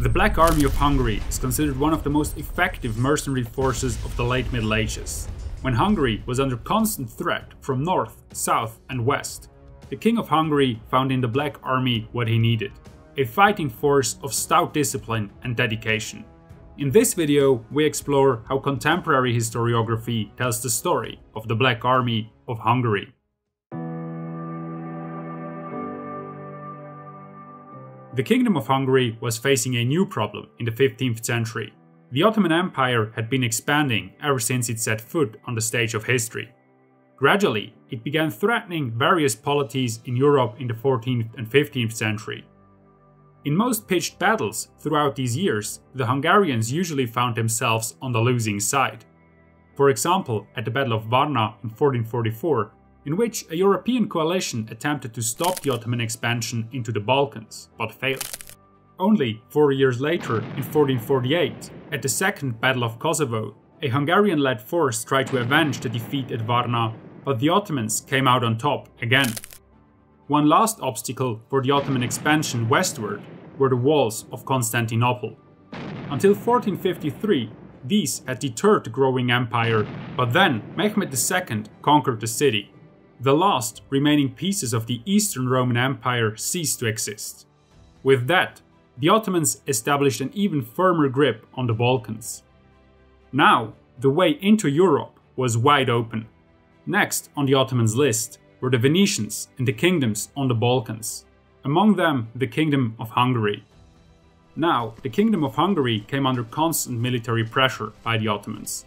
The Black Army of Hungary is considered one of the most effective mercenary forces of the late Middle Ages. When Hungary was under constant threat from north, south, and west, the King of Hungary found in the Black Army what he needed a fighting force of stout discipline and dedication. In this video, we explore how contemporary historiography tells the story of the Black Army of Hungary. The Kingdom of Hungary was facing a new problem in the 15th century. The Ottoman Empire had been expanding ever since it set foot on the stage of history. Gradually, it began threatening various polities in Europe in the 14th and 15th century. In most pitched battles throughout these years, the Hungarians usually found themselves on the losing side. For example, at the Battle of Varna in 1444, in which a European coalition attempted to stop the Ottoman expansion into the Balkans, but failed. Only four years later, in 1448, at the Second Battle of Kosovo, a Hungarian led force tried to avenge the defeat at Varna, but the Ottomans came out on top again. One last obstacle for the Ottoman expansion westward were the walls of Constantinople. Until 1453, these had deterred the growing empire, but then Mehmed II conquered the city the last remaining pieces of the Eastern Roman Empire ceased to exist. With that, the Ottomans established an even firmer grip on the Balkans. Now, the way into Europe was wide open. Next on the Ottomans' list were the Venetians and the kingdoms on the Balkans, among them the Kingdom of Hungary. Now, the Kingdom of Hungary came under constant military pressure by the Ottomans.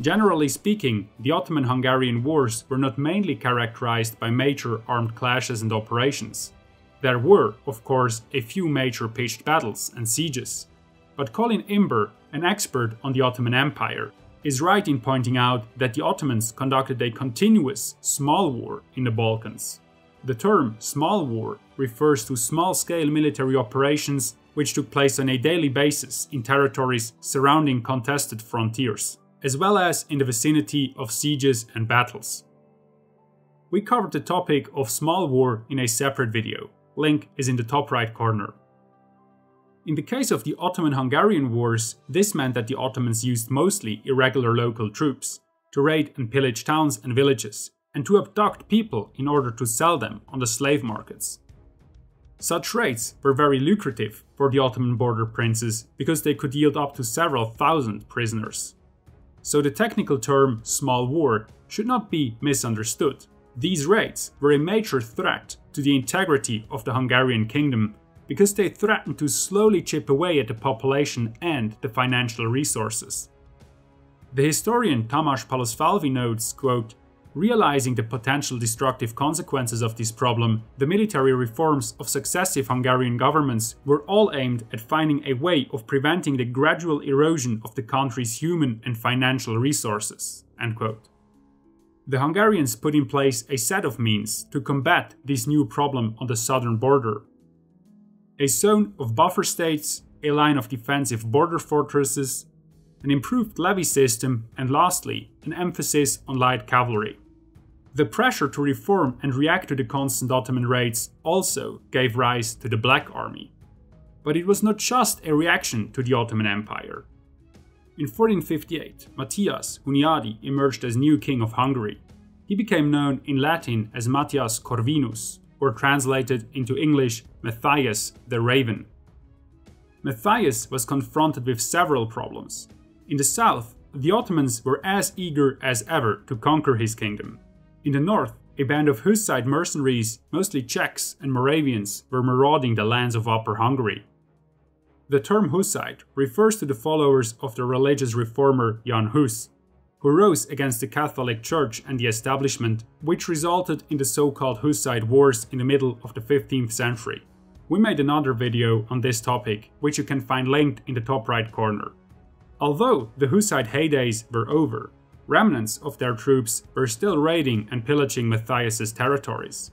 Generally speaking, the Ottoman-Hungarian wars were not mainly characterized by major armed clashes and operations. There were, of course, a few major pitched battles and sieges. But Colin Imber, an expert on the Ottoman Empire, is right in pointing out that the Ottomans conducted a continuous small war in the Balkans. The term small war refers to small-scale military operations which took place on a daily basis in territories surrounding contested frontiers as well as in the vicinity of sieges and battles. We covered the topic of small war in a separate video, link is in the top right corner. In the case of the Ottoman-Hungarian wars, this meant that the Ottomans used mostly irregular local troops to raid and pillage towns and villages, and to abduct people in order to sell them on the slave markets. Such raids were very lucrative for the Ottoman border princes because they could yield up to several thousand prisoners so the technical term small war should not be misunderstood. These raids were a major threat to the integrity of the Hungarian kingdom because they threatened to slowly chip away at the population and the financial resources. The historian Tamás Palosfalvi notes, quote, Realizing the potential destructive consequences of this problem, the military reforms of successive Hungarian governments were all aimed at finding a way of preventing the gradual erosion of the country's human and financial resources. The Hungarians put in place a set of means to combat this new problem on the southern border. A zone of buffer states, a line of defensive border fortresses, an improved levy system, and lastly, an emphasis on light cavalry. The pressure to reform and react to the constant Ottoman raids also gave rise to the Black Army. But it was not just a reaction to the Ottoman Empire. In 1458, Matthias Hunyadi emerged as new king of Hungary. He became known in Latin as Matthias Corvinus, or translated into English, Matthias the Raven. Matthias was confronted with several problems. In the south, the Ottomans were as eager as ever to conquer his kingdom. In the north, a band of Hussite mercenaries, mostly Czechs and Moravians, were marauding the lands of Upper Hungary. The term Hussite refers to the followers of the religious reformer Jan Hus, who rose against the Catholic Church and the establishment, which resulted in the so-called Hussite Wars in the middle of the 15th century. We made another video on this topic, which you can find linked in the top right corner. Although the Hussite heydays were over, remnants of their troops were still raiding and pillaging Matthias's territories.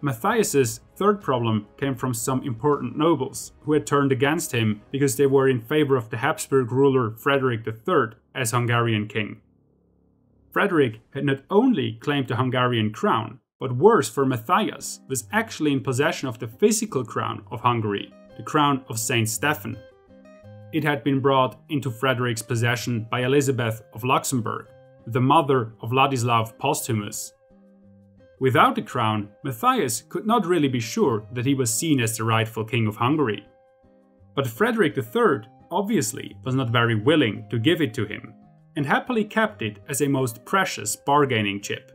Matthias's third problem came from some important nobles who had turned against him because they were in favor of the Habsburg ruler Frederick III as Hungarian king. Frederick had not only claimed the Hungarian crown, but worse for Matthias, was actually in possession of the physical crown of Hungary, the crown of Saint Stephen. It had been brought into Frederick's possession by Elizabeth of Luxembourg, the mother of Ladislav Posthumus. Without the crown, Matthias could not really be sure that he was seen as the rightful king of Hungary. But Frederick III obviously was not very willing to give it to him, and happily kept it as a most precious bargaining chip.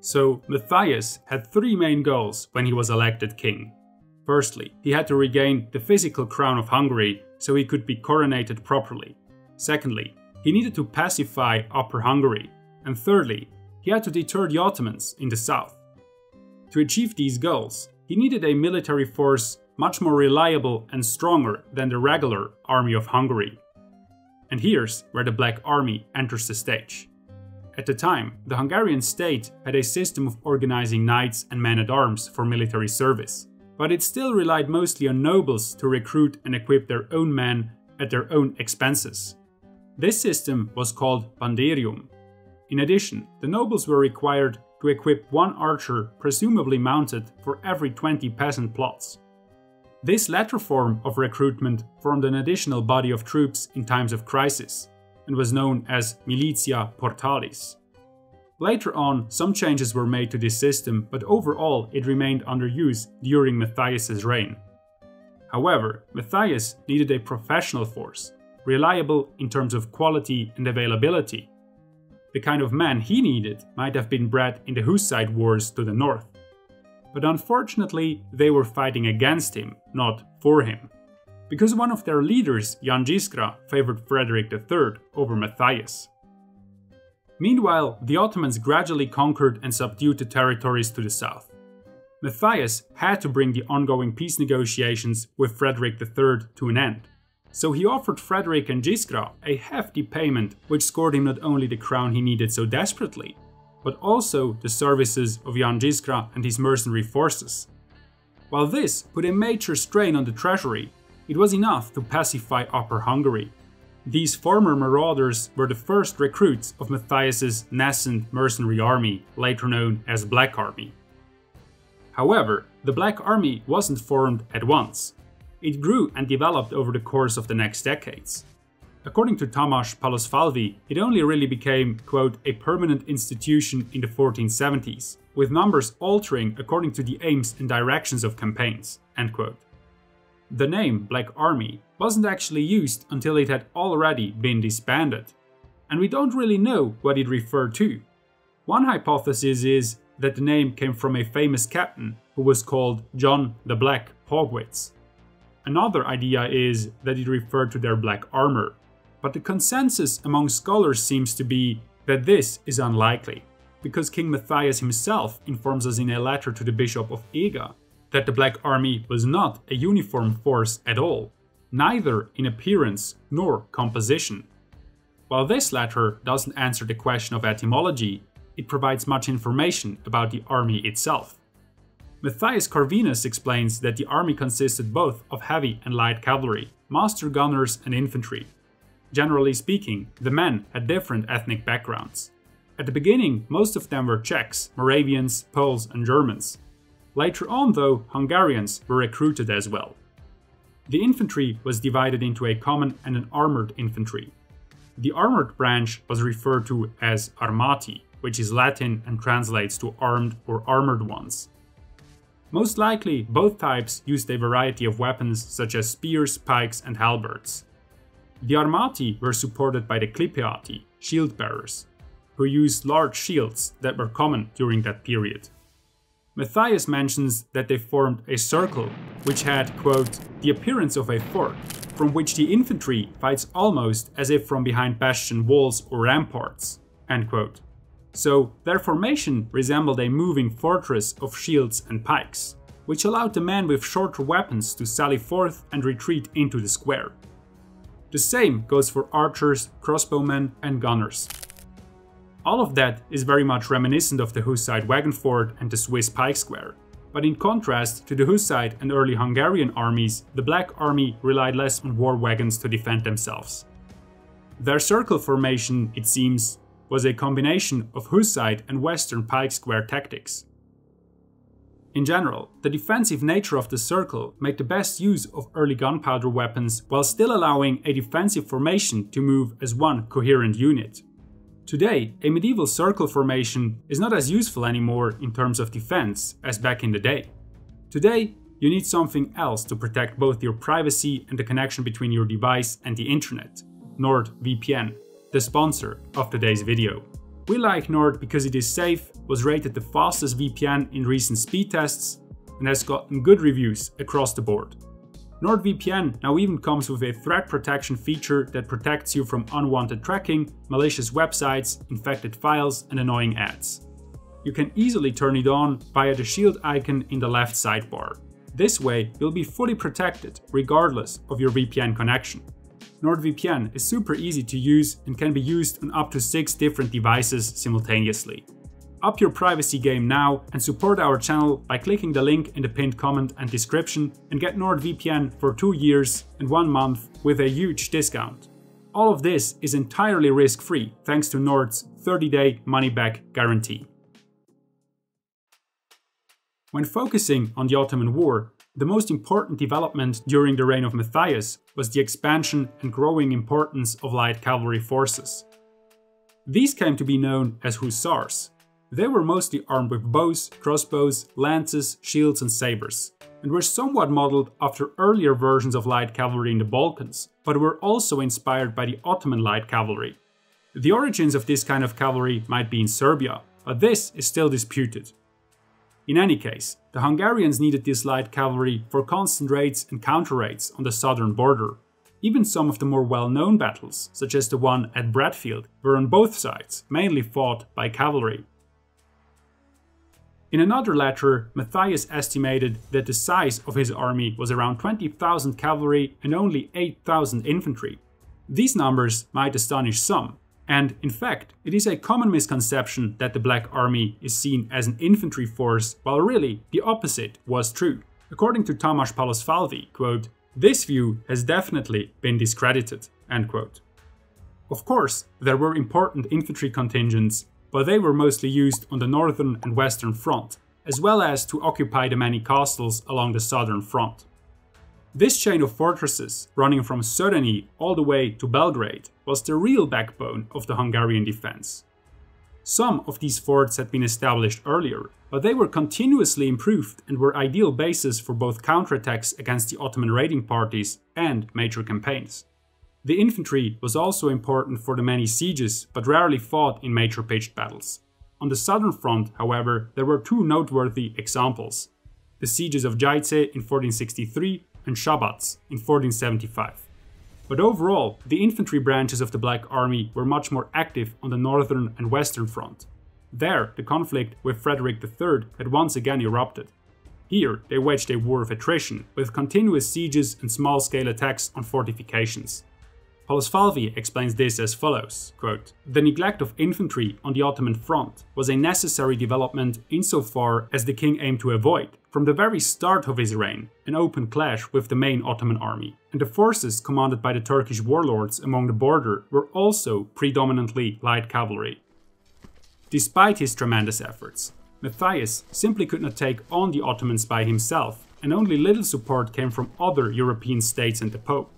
So Matthias had three main goals when he was elected king. Firstly, he had to regain the physical crown of Hungary so he could be coronated properly. Secondly, he needed to pacify Upper Hungary. And thirdly, he had to deter the Ottomans in the south. To achieve these goals, he needed a military force much more reliable and stronger than the regular army of Hungary. And here's where the Black Army enters the stage. At the time, the Hungarian state had a system of organizing knights and men at arms for military service, but it still relied mostly on nobles to recruit and equip their own men at their own expenses. This system was called Banderium. In addition, the nobles were required to equip one archer, presumably mounted, for every 20 peasant plots. This latter form of recruitment formed an additional body of troops in times of crisis and was known as militia portalis. Later on, some changes were made to this system, but overall it remained under use during Matthias's reign. However, Matthias needed a professional force, reliable in terms of quality and availability. The kind of man he needed might have been bred in the Hussite wars to the north but unfortunately they were fighting against him, not for him. Because one of their leaders, Jan Jiskra, favored Frederick III over Matthias. Meanwhile, the Ottomans gradually conquered and subdued the territories to the south. Matthias had to bring the ongoing peace negotiations with Frederick III to an end. So he offered Frederick and Jiskra a hefty payment, which scored him not only the crown he needed so desperately, but also the services of Jan Jiskra and his mercenary forces. While this put a major strain on the treasury, it was enough to pacify Upper Hungary. These former marauders were the first recruits of Matthias's nascent mercenary army, later known as Black Army. However, the Black Army wasn't formed at once. It grew and developed over the course of the next decades. According to Tamas Palosfalvi, it only really became, quote, a permanent institution in the 1470s, with numbers altering according to the aims and directions of campaigns, end quote. The name Black Army wasn't actually used until it had already been disbanded, and we don't really know what it referred to. One hypothesis is that the name came from a famous captain who was called John the Black Haugwitz. Another idea is that it referred to their black armor, but the consensus among scholars seems to be that this is unlikely, because King Matthias himself informs us in a letter to the Bishop of Eger that the Black Army was not a uniform force at all, neither in appearance nor composition. While this letter doesn't answer the question of etymology, it provides much information about the army itself. Matthias Corvinus explains that the army consisted both of heavy and light cavalry, master gunners, and infantry, Generally speaking, the men had different ethnic backgrounds. At the beginning, most of them were Czechs, Moravians, Poles, and Germans. Later on, though, Hungarians were recruited as well. The infantry was divided into a common and an armored infantry. The armored branch was referred to as armati, which is Latin and translates to armed or armored ones. Most likely, both types used a variety of weapons such as spears, pikes, and halberds. The Armati were supported by the Clipeati, shield bearers, who used large shields that were common during that period. Matthias mentions that they formed a circle which had, quote, the appearance of a fort, from which the infantry fights almost as if from behind bastion walls or ramparts, end quote. So their formation resembled a moving fortress of shields and pikes, which allowed the men with shorter weapons to sally forth and retreat into the square. The same goes for archers, crossbowmen, and gunners. All of that is very much reminiscent of the Hussite wagon fort and the Swiss pike square. But in contrast to the Hussite and early Hungarian armies, the Black Army relied less on war wagons to defend themselves. Their circle formation, it seems, was a combination of Hussite and Western pike square tactics. In general, the defensive nature of the circle made the best use of early gunpowder weapons while still allowing a defensive formation to move as one coherent unit. Today, a medieval circle formation is not as useful anymore in terms of defense as back in the day. Today, you need something else to protect both your privacy and the connection between your device and the internet NordVPN, the sponsor of today's video. We like Nord because it is safe, was rated the fastest VPN in recent speed tests, and has gotten good reviews across the board. NordVPN now even comes with a threat protection feature that protects you from unwanted tracking, malicious websites, infected files, and annoying ads. You can easily turn it on via the shield icon in the left sidebar. This way, you'll be fully protected regardless of your VPN connection. NordVPN is super easy to use and can be used on up to 6 different devices simultaneously. Up your privacy game now and support our channel by clicking the link in the pinned comment and description and get NordVPN for 2 years and 1 month with a huge discount. All of this is entirely risk-free thanks to Nord's 30-day money-back guarantee. When focusing on the Ottoman War, the most important development during the reign of Matthias was the expansion and growing importance of light cavalry forces. These came to be known as hussars. They were mostly armed with bows, crossbows, lances, shields and sabres, and were somewhat modeled after earlier versions of light cavalry in the Balkans, but were also inspired by the Ottoman light cavalry. The origins of this kind of cavalry might be in Serbia, but this is still disputed. In any case, the Hungarians needed this light cavalry for constant raids and counter raids on the southern border. Even some of the more well-known battles, such as the one at Breadfield, were on both sides, mainly fought by cavalry. In another letter, Matthias estimated that the size of his army was around 20,000 cavalry and only 8,000 infantry. These numbers might astonish some, and in fact, it is a common misconception that the Black Army is seen as an infantry force, while really the opposite was true. According to Tamas Palosfalvi, quote, this view has definitely been discredited, end quote. Of course, there were important infantry contingents, but they were mostly used on the northern and western front, as well as to occupy the many castles along the southern front. This chain of fortresses, running from Szörényi all the way to Belgrade, was the real backbone of the Hungarian defense. Some of these forts had been established earlier, but they were continuously improved and were ideal bases for both counterattacks against the Ottoman raiding parties and major campaigns. The infantry was also important for the many sieges, but rarely fought in major pitched battles. On the southern front, however, there were two noteworthy examples. The sieges of Jajce in 1463 and Szabács in 1475. But overall, the infantry branches of the Black Army were much more active on the northern and western front. There, the conflict with Frederick III had once again erupted. Here, they waged a war of attrition, with continuous sieges and small-scale attacks on fortifications. Palosfalvi explains this as follows, quote, The neglect of infantry on the Ottoman front was a necessary development insofar as the king aimed to avoid, from the very start of his reign, an open clash with the main Ottoman army, and the forces commanded by the Turkish warlords along the border were also predominantly light cavalry. Despite his tremendous efforts, Matthias simply could not take on the Ottomans by himself, and only little support came from other European states and the Pope.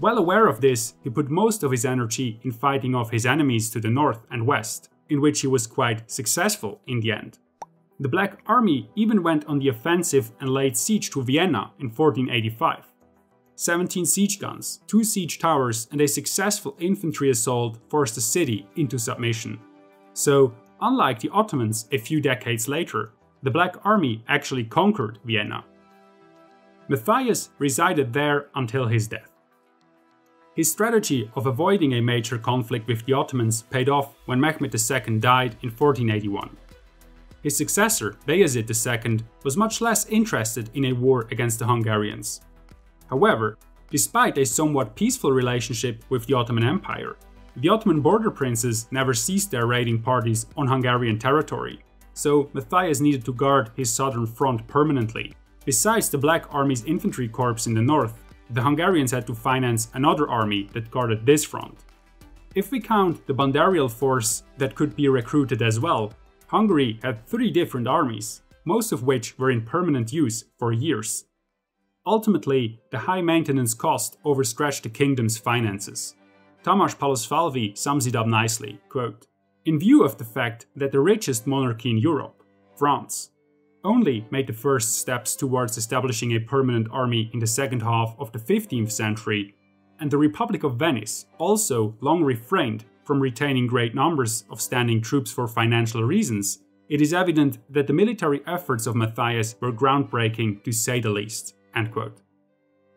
Well aware of this, he put most of his energy in fighting off his enemies to the north and west, in which he was quite successful in the end. The Black Army even went on the offensive and laid siege to Vienna in 1485. 17 siege guns, 2 siege towers and a successful infantry assault forced the city into submission. So, unlike the Ottomans a few decades later, the Black Army actually conquered Vienna. Matthias resided there until his death. His strategy of avoiding a major conflict with the Ottomans paid off when Mehmed II died in 1481. His successor, Bayezid II, was much less interested in a war against the Hungarians. However, despite a somewhat peaceful relationship with the Ottoman Empire, the Ottoman border princes never ceased their raiding parties on Hungarian territory, so Matthias needed to guard his southern front permanently. Besides the Black Army's infantry corps in the north, the Hungarians had to finance another army that guarded this front. If we count the Banderial force that could be recruited as well, Hungary had three different armies, most of which were in permanent use for years. Ultimately, the high maintenance cost overstretched the kingdom's finances. Tamas Palosfalvi sums it up nicely, quote, In view of the fact that the richest monarchy in Europe, France, only made the first steps towards establishing a permanent army in the second half of the 15th century, and the Republic of Venice also long refrained from retaining great numbers of standing troops for financial reasons, it is evident that the military efforts of Matthias were groundbreaking to say the least.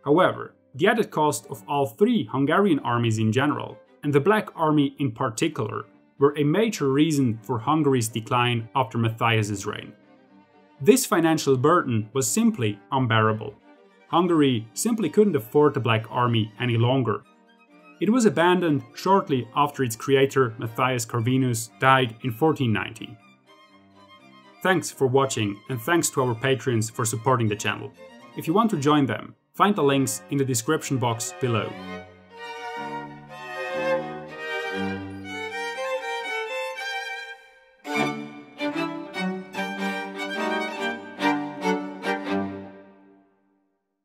However, the added cost of all three Hungarian armies in general, and the Black Army in particular, were a major reason for Hungary's decline after Matthias's reign. This financial burden was simply unbearable. Hungary simply couldn't afford the Black Army any longer. It was abandoned shortly after its creator Matthias Corvinus died in 1490. Thanks for watching and thanks to our patrons for supporting the channel. If you want to join them, find the links in the description box below.